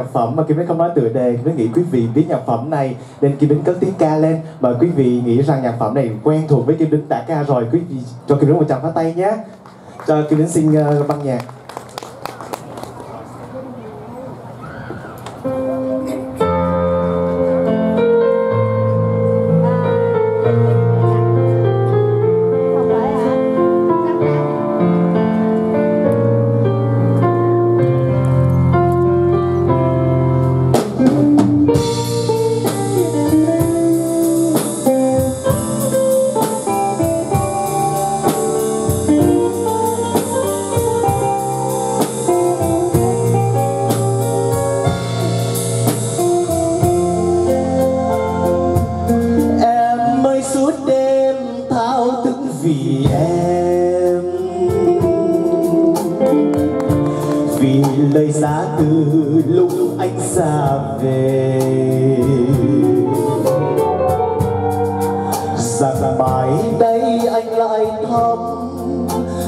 nhạc phẩm mà Kim Bến không nói tựa đề Kim Bến nghĩ quý vị biết nhạc phẩm này. Nên Kim Bến cất tiếng ca lên. Mà quý vị nghĩ rằng nhạc phẩm này quen thuộc với Kim Bến đã ca rồi quý vị cho Kim Bến một tràng phá tay nhé. Cho Kim Bến xin uh, băng nhạc. Vì lời giá từ lúc anh xa về. Rằng mãi đây anh lại thắm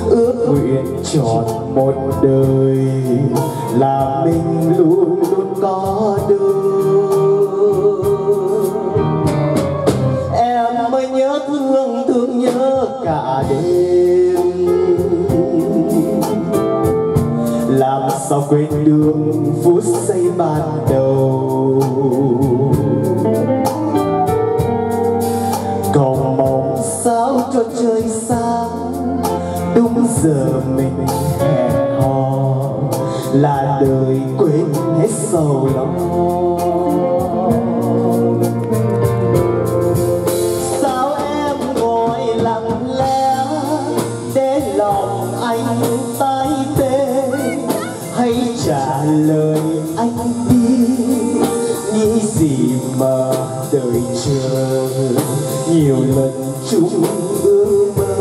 ước nguyện tròn một đời. Là mình luôn luôn có đường sao quên đường phút giây ban đầu? Còn mong sao cho trời sáng đúng giờ mình hẹn hò. Là đời quên hết sầu lo. Gì mà đời chờ? Nhiều lần chúng ước mơ,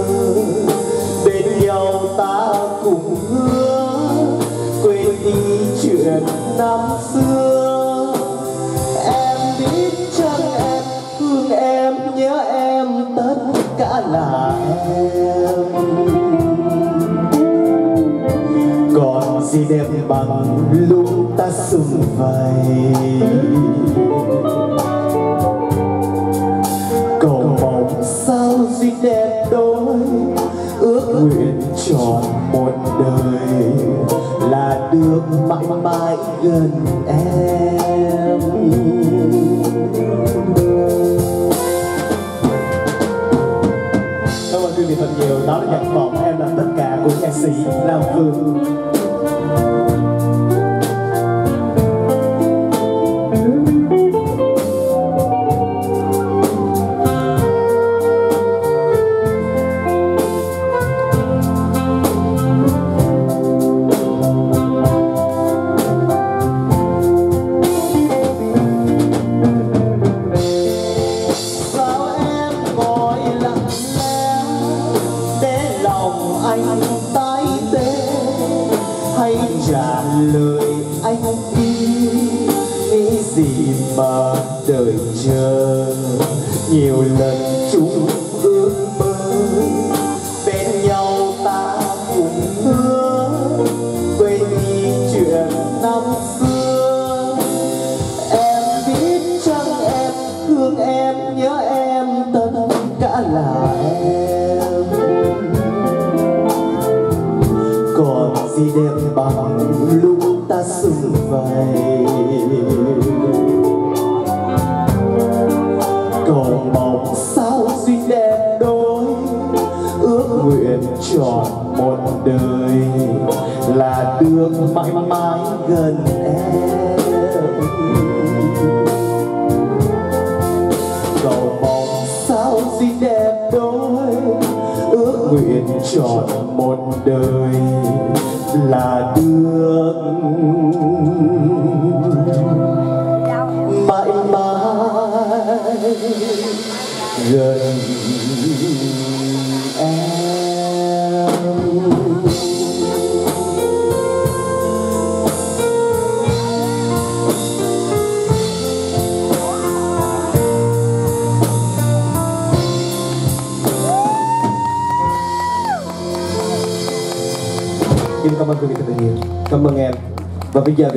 bên nhau ta cùng hứa quên đi chuyện năm xưa. Em biết chăng em, thương em, nhớ em tất cả là em. Còn gì đẹp bằng lúc ta sum vầy? Nguyện trọn một đời là được mãi mãi gần em. Cảm ơn quý vị thật nhiều, đó là nhạc phẩm Em là tất cả của nhạc sĩ Lam Phương. Đợi chờ nhiều lần chúng ước mơ bên nhau ta cùng hứa. Quên đi chuyện năm xưa. Em biết chăng em, thương em, nhớ em tất cả là em. Còn gì đẹp bằng lúc ta sung vầy? Cầu mong sao duyên đẹp đôi ước nguyện tròn một đời là được mãi mãi gần em cầu mong sao duyên đẹp đôi ước nguyện tròn một đời là được cảm ơn quý vị thật là nhiều Cảm ơn em Và bây giờ